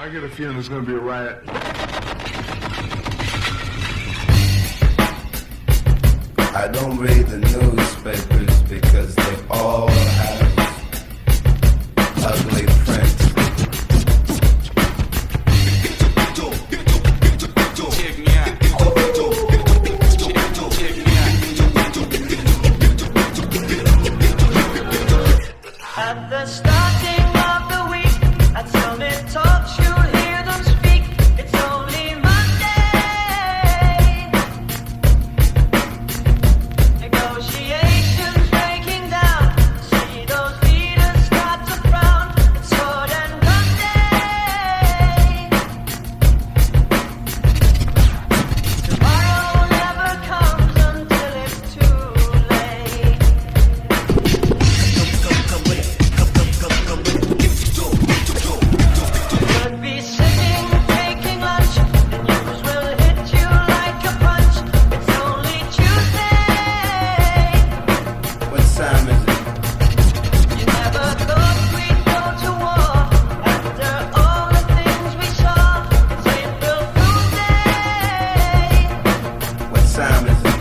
I get a feeling there's going to be a riot. I don't read the newspapers time to